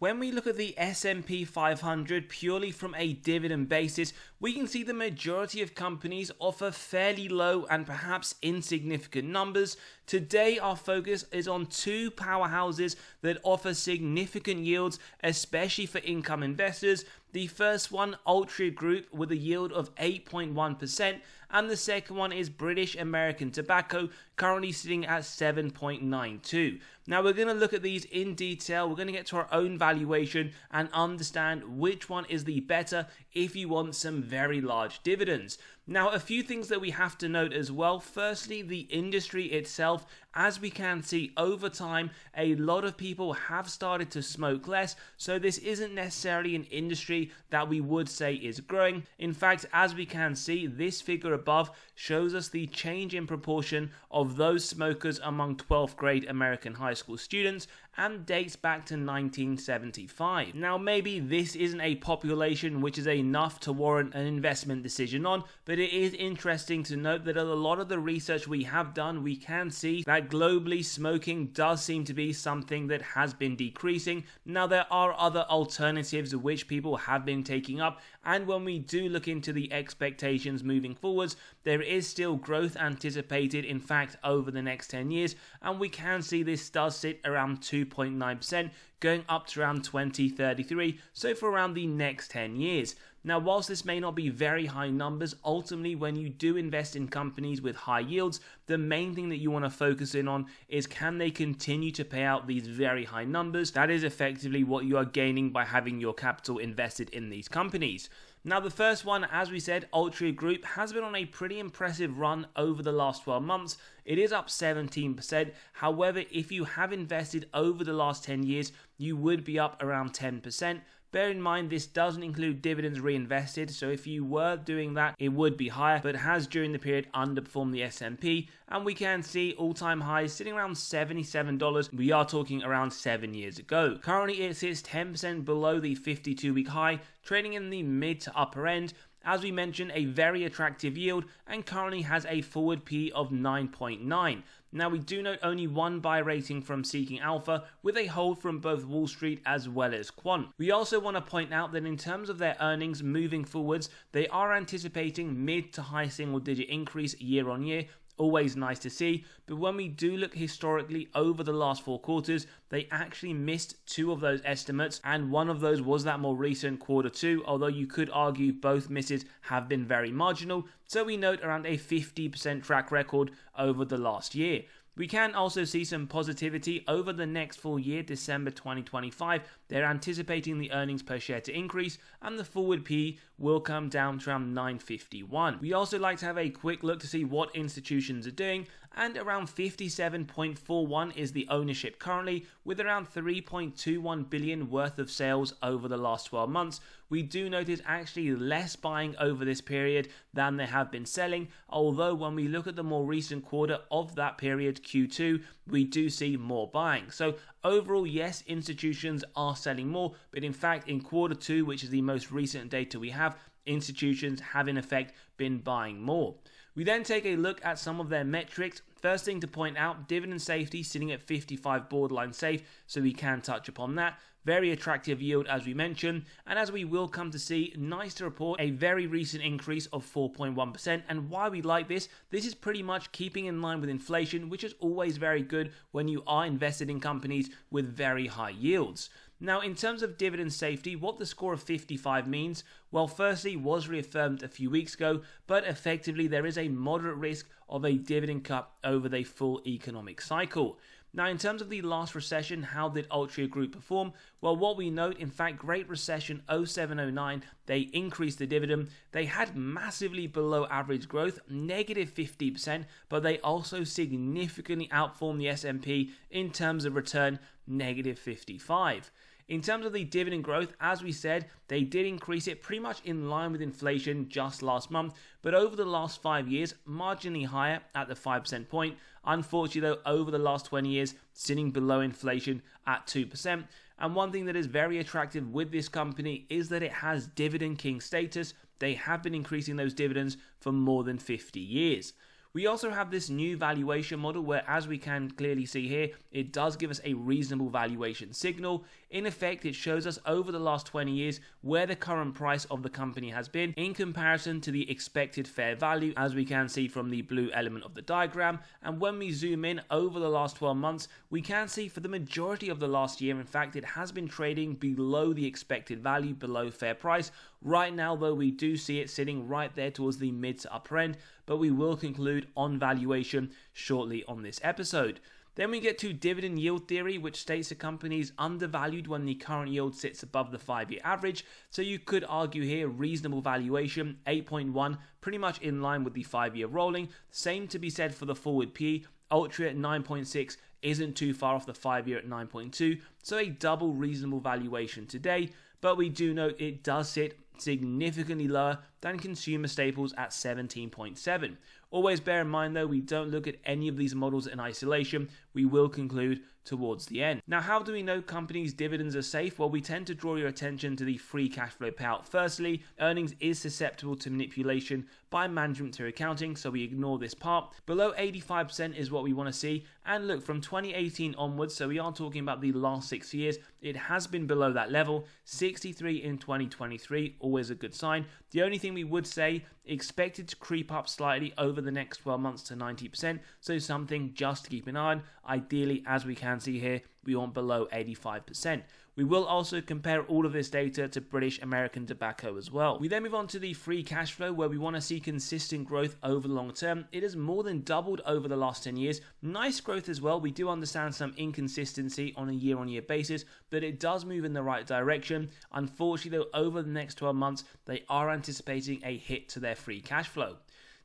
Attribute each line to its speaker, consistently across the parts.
Speaker 1: When we look at the S&P 500 purely from a dividend basis, we can see the majority of companies offer fairly low and perhaps insignificant numbers. Today our focus is on two powerhouses that offer significant yields, especially for income investors. The first one, Altria Group, with a yield of 8.1%, and the second one is British American Tobacco, currently sitting at 7.92. Now we're going to look at these in detail. We're going to get to our own valuation and understand which one is the better if you want some very large dividends. Now, a few things that we have to note as well. Firstly, the industry itself, as we can see over time, a lot of people have started to smoke less, so this isn't necessarily an industry that we would say is growing. In fact, as we can see, this figure above shows us the change in proportion of those smokers among 12th grade American high school students and dates back to 1975. Now, maybe this isn't a population which is enough to warrant an investment decision on, but it is interesting to note that a lot of the research we have done, we can see that globally smoking does seem to be something that has been decreasing. Now, there are other alternatives which people have been taking up, and when we do look into the expectations moving forwards, there is still growth anticipated, in fact, over the next 10 years, and we can see this does sit around 2.9%, going up to around 2033, so for around the next 10 years. Now, whilst this may not be very high numbers, ultimately, when you do invest in companies with high yields, the main thing that you want to focus in on is can they continue to pay out these very high numbers? That is effectively what you are gaining by having your capital invested in these companies. Now, the first one, as we said, Altria Group, has been on a pretty impressive run over the last 12 months. It is up 17%. However, if you have invested over the last 10 years, you would be up around 10%. Bear in mind this doesn't include dividends reinvested, so if you were doing that, it would be higher, but has during the period underperformed the S&P, and we can see all-time highs sitting around $77. We are talking around 7 years ago. Currently it sits 10% below the 52-week high, trading in the mid to upper end, as we mentioned, a very attractive yield and currently has a forward P of 9.9. Now, we do note only one buy rating from Seeking Alpha, with a hold from both Wall Street as well as Quant. We also want to point out that in terms of their earnings moving forwards, they are anticipating mid to high single digit increase year on year, always nice to see. But when we do look historically over the last four quarters, they actually missed two of those estimates, and one of those was that more recent quarter two, although you could argue both misses have been very marginal. So we note around a 50% track record over the last year. We can also see some positivity over the next full year, December 2025. They're anticipating the earnings per share to increase and the forward P will come down to around 951. We also like to have a quick look to see what institutions are doing and around 57.41 is the ownership currently with around 3.21 billion worth of sales over the last 12 months. We do notice actually less buying over this period than they have been selling, although when we look at the more recent quarter of that period, Q2, we do see more buying. So overall, yes, institutions are selling more, but in fact, in quarter two, which is the most recent data we have, institutions have in effect been buying more. We then take a look at some of their metrics. First thing to point out, dividend safety sitting at 55 borderline safe, so we can touch upon that. Very attractive yield as we mentioned, and as we will come to see, nice to report a very recent increase of 4.1%. And why we like this, this is pretty much keeping in line with inflation, which is always very good when you are invested in companies with very high yields. Now, in terms of dividend safety, what the score of 55 means, well, firstly, was reaffirmed a few weeks ago, but effectively there is a moderate risk of a dividend cut over the full economic cycle. Now, in terms of the last recession, how did Altria Group perform? Well, what we note, in fact, Great Recession 0709, they increased the dividend. They had massively below average growth, negative 50%, but they also significantly outperformed the S&P in terms of return, negative 55. In terms of the dividend growth, as we said, they did increase it pretty much in line with inflation just last month, but over the last five years, marginally higher at the 5% point. Unfortunately, though, over the last 20 years, sitting below inflation at 2%. And one thing that is very attractive with this company is that it has dividend king status. They have been increasing those dividends for more than 50 years. We also have this new valuation model where, as we can clearly see here, it does give us a reasonable valuation signal. In effect, it shows us over the last 20 years where the current price of the company has been in comparison to the expected fair value, as we can see from the blue element of the diagram. And when we zoom in over the last 12 months, we can see for the majority of the last year, in fact, it has been trading below the expected value, below fair price. Right now, though, we do see it sitting right there towards the mid to upper end, but we will conclude on valuation shortly on this episode. Then we get to dividend yield theory, which states a company is undervalued when the current yield sits above the five year average. So you could argue here reasonable valuation, 8.1, pretty much in line with the five year rolling. Same to be said for the forward P. Altria at 9.6 isn't too far off the five year at 9.2, so a double reasonable valuation today. But we do note it does sit significantly lower than consumer staples at 17.7. Always bear in mind though, we don't look at any of these models in isolation. We will conclude towards the end. Now, how do we know companies' dividends are safe? Well, we tend to draw your attention to the free cash flow payout. Firstly, earnings is susceptible to manipulation by management through accounting, so we ignore this part. Below 85% is what we want to see. And look, from 2018 onwards, so we are talking about the last six years, it has been below that level. 63 in 2023, always a good sign. The only thing we would say, expected to creep up slightly over the next 12 months to 90%, so something just to keep an eye on. Ideally, as we can see here, we want below 85%. We will also compare all of this data to British American Tobacco as well. We then move on to the free cash flow where we want to see consistent growth over the long term. It has more than doubled over the last 10 years. Nice growth as well. We do understand some inconsistency on a year on year basis, but it does move in the right direction. Unfortunately, though, over the next 12 months, they are anticipating a hit to their free cash flow.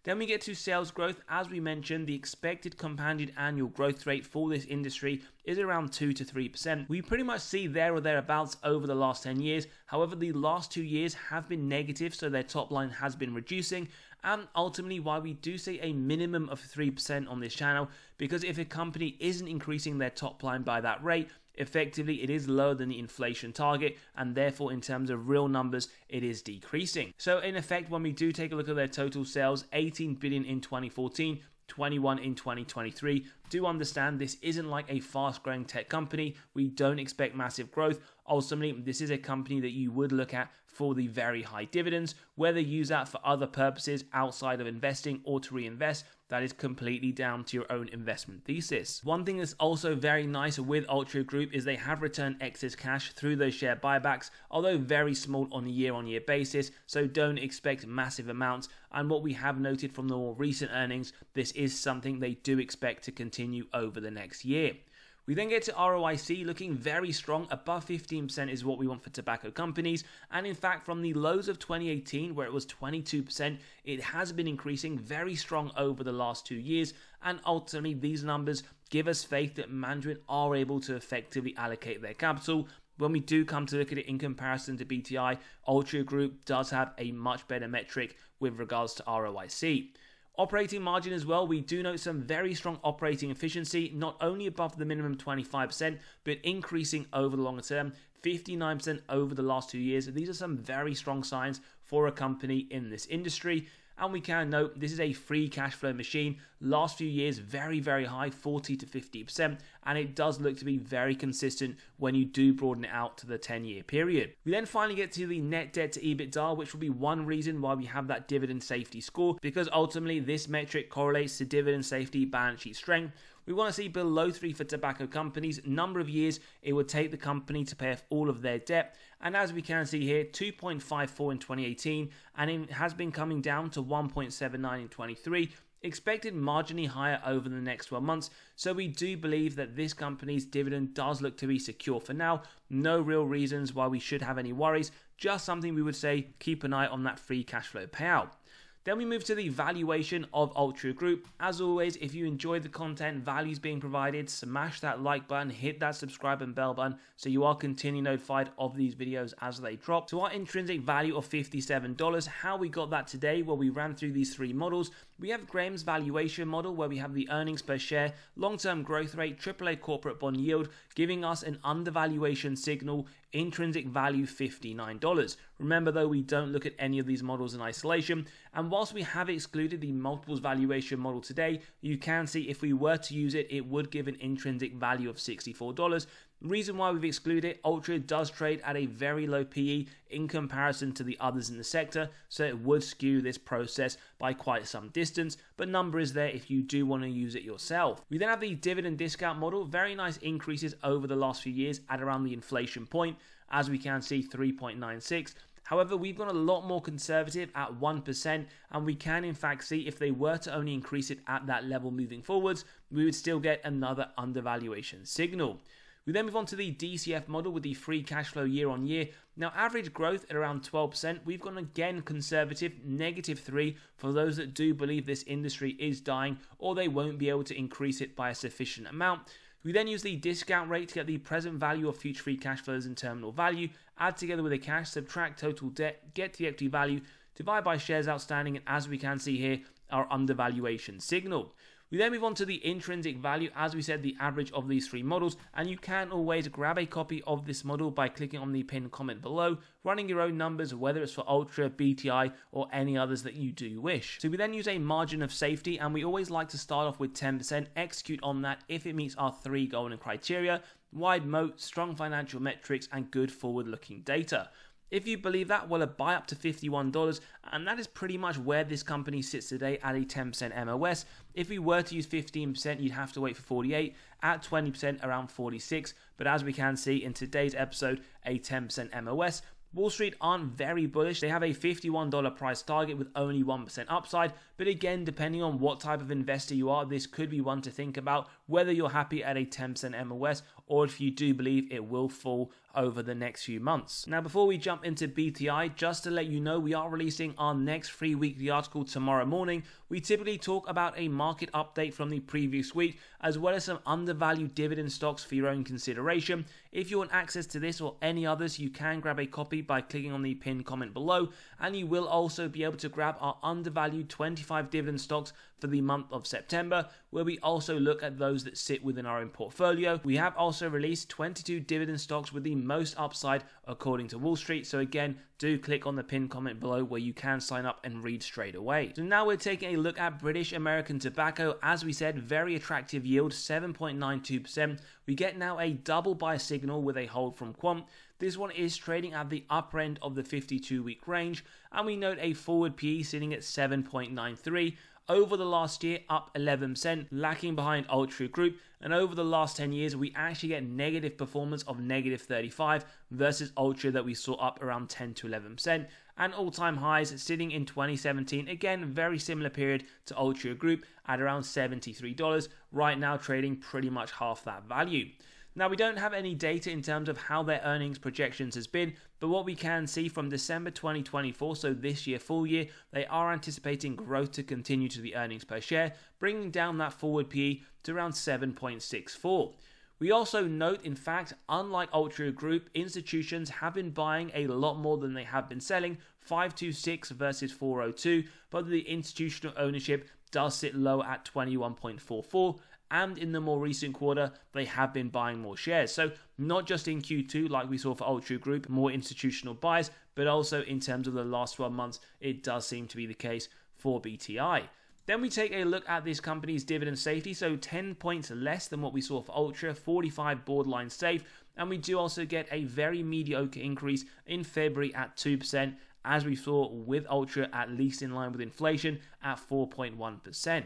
Speaker 1: Then we get to sales growth. As we mentioned, the expected compounded annual growth rate for this industry is around 2 to 3%. We pretty much see there or thereabouts over the last 10 years. However, the last two years have been negative, so their top line has been reducing. And ultimately, why we do say a minimum of 3% on this channel, because if a company isn't increasing their top line by that rate, effectively it is lower than the inflation target and therefore in terms of real numbers it is decreasing. So in effect when we do take a look at their total sales 18 billion in 2014 21 in 2023. Do understand this isn't like a fast growing tech company. We don't expect massive growth. Ultimately, this is a company that you would look at for the very high dividends. Whether you use that for other purposes outside of investing or to reinvest, that is completely down to your own investment thesis. One thing that's also very nice with Altria Group is they have returned excess cash through those share buybacks, although very small on a year on year basis, so don't expect massive amounts. And what we have noted from the more recent earnings, this is something they do expect to continue over the next year. We then get to ROIC looking very strong, above 15% is what we want for tobacco companies. And in fact, from the lows of 2018, where it was 22%, it has been increasing very strong over the last two years. And ultimately, these numbers give us faith that management are able to effectively allocate their capital. When we do come to look at it in comparison to BTI, Altria Group does have a much better metric with regards to ROIC. Operating margin as well, we do note some very strong operating efficiency, not only above the minimum 25%, but increasing over the longer term, 59% over the last two years. These are some very strong signs for a company in this industry. And we can note this is a free cash flow machine. Last few years, very, very high, 40 to 50%. And it does look to be very consistent when you do broaden it out to the 10 year period. We then finally get to the net debt to EBITDA, which will be one reason why we have that dividend safety score, because ultimately this metric correlates to dividend safety, balance sheet strength we want to see below three for tobacco companies. Number of years it would take the company to pay off all of their debt. And as we can see here, 2.54 in 2018, and it has been coming down to 1.79 in 23 expected marginally higher over the next 12 months. So we do believe that this company's dividend does look to be secure for now. No real reasons why we should have any worries, just something we would say keep an eye on that free cash flow payout. Then we move to the valuation of Altria Group. As always, if you enjoy the content, values being provided, smash that like button, hit that subscribe and bell button so you are continually notified of these videos as they drop. So our intrinsic value of $57, how we got that today? Well, we ran through these three models. We have Graham's valuation model where we have the earnings per share, long-term growth rate, AAA corporate bond yield, giving us an undervaluation signal, intrinsic value $59. Remember though, we don't look at any of these models in isolation, and whilst we have excluded the multiples valuation model today, you can see if we were to use it, it would give an intrinsic value of $64. Reason why we've excluded it, Altria does trade at a very low PE in comparison to the others in the sector, so it would skew this process by quite some distance, but number is there if you do want to use it yourself. We then have the dividend discount model, very nice increases over the last few years at around the inflation point, as we can see 3.96 However, we've gone a lot more conservative at 1%, and we can in fact see if they were to only increase it at that level moving forwards, we would still get another undervaluation signal. We then move on to the DCF model with the free cash flow year on year. Now, average growth at around 12%. We've gone again conservative, negative 3 for those that do believe this industry is dying or they won't be able to increase it by a sufficient amount. We then use the discount rate to get the present value of future free cash flows and terminal value, add together with the cash, subtract total debt, get the equity value, divide by shares outstanding, and as we can see here, our undervaluation signal. We then move on to the intrinsic value, as we said, the average of these three models, and you can always grab a copy of this model by clicking on the pinned comment below, running your own numbers, whether it's for Altria, BTI, or any others that you do wish. So we then use a margin of safety, and we always like to start off with 10%, execute on that if it meets our three golden criteria, wide moat, strong financial metrics, and good forward looking data. If you believe that, well, a buy up to $51, and that is pretty much where this company sits today at a 10% MOS. If we were to use 15%, you'd have to wait for 48, at 20% around 46, but as we can see in today's episode, a 10% MOS, Wall Street aren't very bullish. They have a $51 price target with only 1% upside. But again, depending on what type of investor you are, this could be one to think about whether you're happy at a 10% MOS or if you do believe it will fall over the next few months. Now, before we jump into BTI, just to let you know, we are releasing our next free weekly article tomorrow morning. We typically talk about a market update from the previous week, as well as some undervalued dividend stocks for your own consideration. If you want access to this or any others, you can grab a copy by clicking on the pinned comment below, and you will also be able to grab our undervalued 25 dividend stocks for the month of September, where we also look at those that sit within our own portfolio. We have also released 22 dividend stocks with the most upside according to Wall Street. So again, do click on the pinned comment below where you can sign up and read straight away. So now we're taking a look at British American Tobacco. As we said, very attractive yield, 7.92%. We get now a double buy signal with a hold from Quant. This one is trading at the upper end of the 52 week range, and we note a forward PE sitting at 7.93 over the last year, up 11%, lacking behind Altria Group. And over the last 10 years, we actually get negative performance of negative 35 versus Altria that we saw up around 10 to 11%. And all time highs sitting in 2017, again, very similar period to Altria Group at around $73. Right now, trading pretty much half that value. Now, we don't have any data in terms of how their earnings projections has been, but what we can see from December 2024, so this year, full year, they are anticipating growth to continue to the earnings per share, bringing down that forward PE to around 7.64. We also note, in fact, unlike Altria Group, institutions have been buying a lot more than they have been selling 526 versus 402, but the institutional ownership does sit low at 21.44 and in the more recent quarter, they have been buying more shares. So, not just in Q2, like we saw for Altria Group, more institutional buys, but also in terms of the last 12 months, it does seem to be the case for BTI. Then we take a look at this company's dividend safety, so 10 points less than what we saw for Altria, 45 borderline safe, and we do also get a very mediocre increase in February at 2%, as we saw with Altria, at least in line with inflation at 4.1%.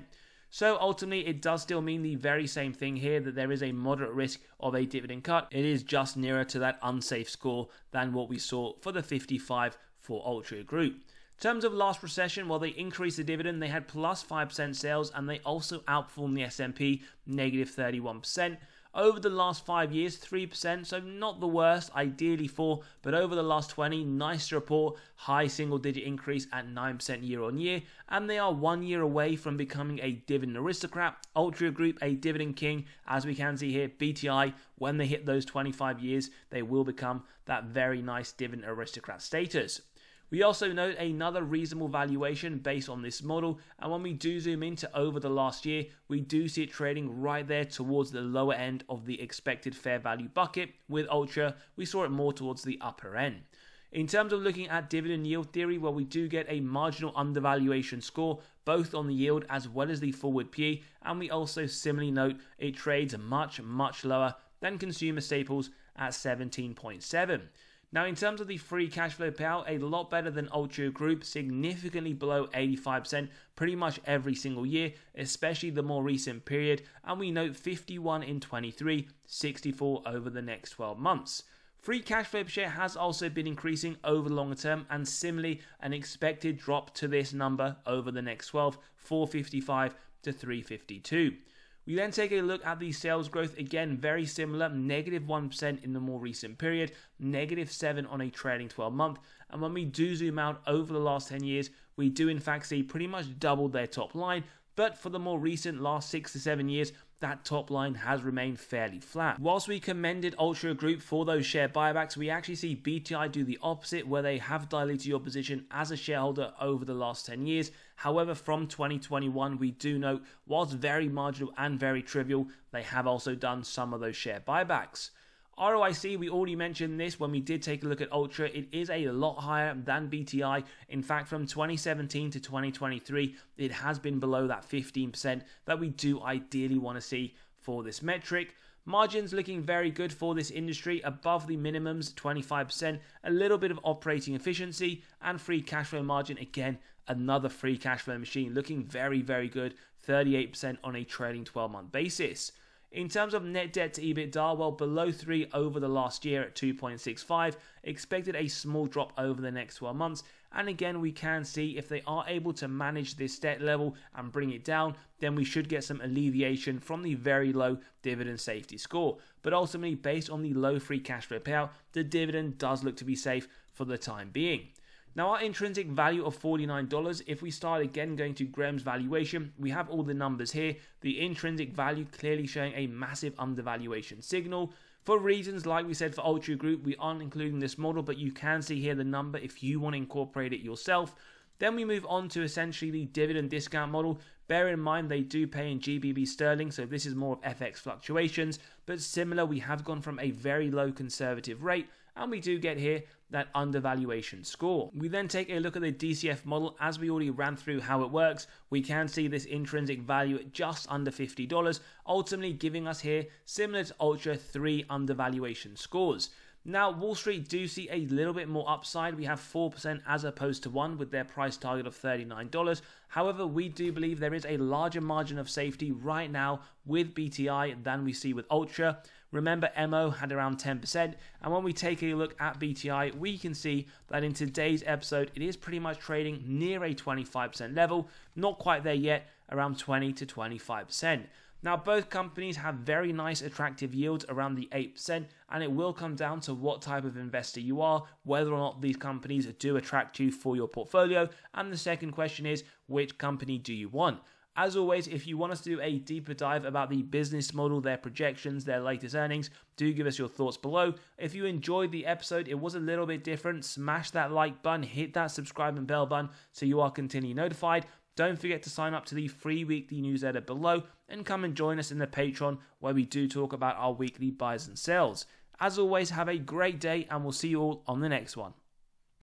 Speaker 1: So ultimately, it does still mean the very same thing here that there is a moderate risk of a dividend cut. It is just nearer to that unsafe score than what we saw for the 55 for Altria Group. In terms of last recession, while they increased the dividend, they had plus 5% sales and they also outperformed the S&P negative 31%. Over the last five years, 3%, so not the worst, ideally four, but over the last 20, nice to report, high single digit increase at 9% year on year, and they are one year away from becoming a dividend aristocrat. Altria Group, a dividend king, as we can see here, BTI, when they hit those 25 years, they will become that very nice dividend aristocrat status. We also note another reasonable valuation based on this model, and when we do zoom into over the last year, we do see it trading right there towards the lower end of the expected fair value bucket. With Altria, we saw it more towards the upper end. In terms of looking at dividend yield theory, well, we do get a marginal undervaluation score both on the yield as well as the forward PE, and we also similarly note it trades much, much lower than consumer staples at 17.7. Now, in terms of the free cash flow payout, a lot better than Altria Group, significantly below 85% pretty much every single year, especially the more recent period. And we note 51 in 23, 64 over the next 12 months. Free cash flow per share has also been increasing over the longer term, and similarly, an expected drop to this number over the next 12, 455 to 352. We then take a look at the sales growth, again, very similar, negative 1 in the more recent period, negative 7 on a trailing 12 month. And when we do zoom out over the last 10 years, we do in fact see pretty much double their top line. But for the more recent last 6 to 7 years, that top line has remained fairly flat. Whilst we commended Altria Group for those share buybacks, we actually see BTI do the opposite, where they have diluted your position as a shareholder over the last 10 years. However, from 2021, we do note, whilst very marginal and very trivial, they have also done some of those share buybacks. ROIC, we already mentioned this when we did take a look at Altria. It is a lot higher than BTI. In fact, from 2017 to 2023, it has been below that 15% that we do ideally want to see for this metric. Margins looking very good for this industry, above the minimums, 25%, a little bit of operating efficiency, and free cash flow margin, again, another free cash flow machine, looking very, very good, 38% on a trailing 12 month basis. In terms of net debt to EBITDA, well, below 3 over the last year at 2.65, expected a small drop over the next 12 months. And again, we can see if they are able to manage this debt level and bring it down, then we should get some alleviation from the very low dividend safety score. But ultimately, based on the low free cash flow payout, the dividend does look to be safe for the time being. Now, our intrinsic value of $49, if we start again going to Graham's valuation, we have all the numbers here. The intrinsic value clearly showing a massive undervaluation signal. For reasons like we said for Altria Group, we aren't including this model, but you can see here the number if you want to incorporate it yourself. Then we move on to essentially the dividend discount model. Bear in mind they do pay in GBP sterling, so this is more of FX fluctuations, but similar, we have gone from a very low conservative rate and we do get here that undervaluation score. We then take a look at the DCF model as we already ran through how it works. We can see this intrinsic value at just under $50, ultimately giving us here, similar to Altria, three undervaluation scores. Now, Wall Street do see a little bit more upside. We have 4% as opposed to 1 with their price target of $39. However, we do believe there is a larger margin of safety right now with BTI than we see with Altria. Remember, MO had around 10%, and when we take a look at BTI, we can see that in today's episode, it is pretty much trading near a 25% level, not quite there yet, around 20 to 25%. Now, both companies have very nice, attractive yields around the 8%, and it will come down to what type of investor you are, whether or not these companies do attract you for your portfolio. And the second question is, which company do you want? As always, if you want us to do a deeper dive about the business model, their projections, their latest earnings, do give us your thoughts below. If you enjoyed the episode, it was a little bit different. Smash that like button, hit that subscribe and bell button so you are continually notified. Don't forget to sign up to the free weekly newsletter below and come and join us in the Patreon where we do talk about our weekly buys and sells. As always, have a great day and we'll see you all on the next one.